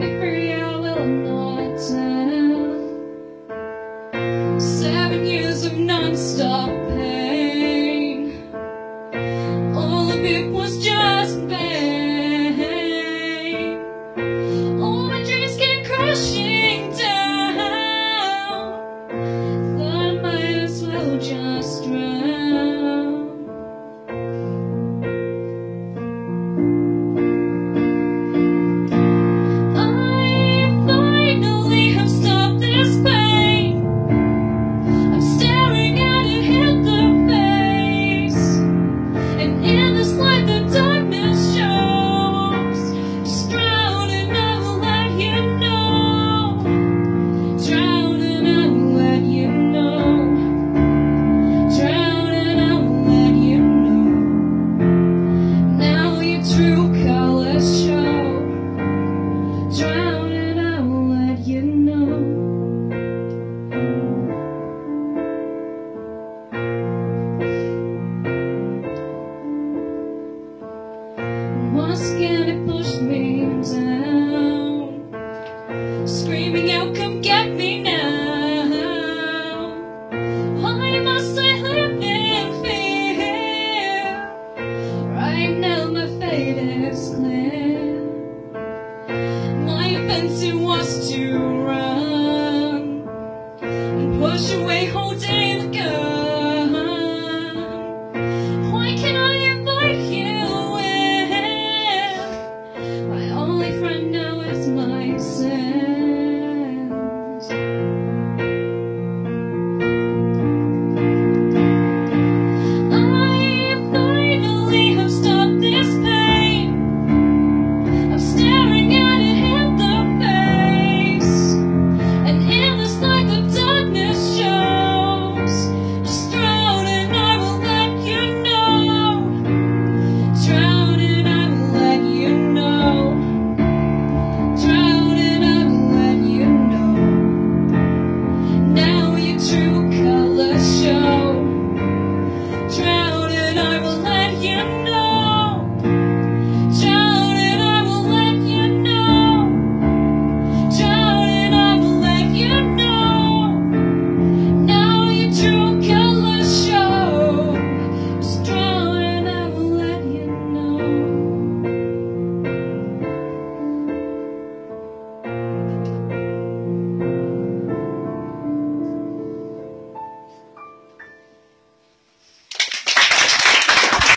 I will not. Seven years of non-stop 是为何？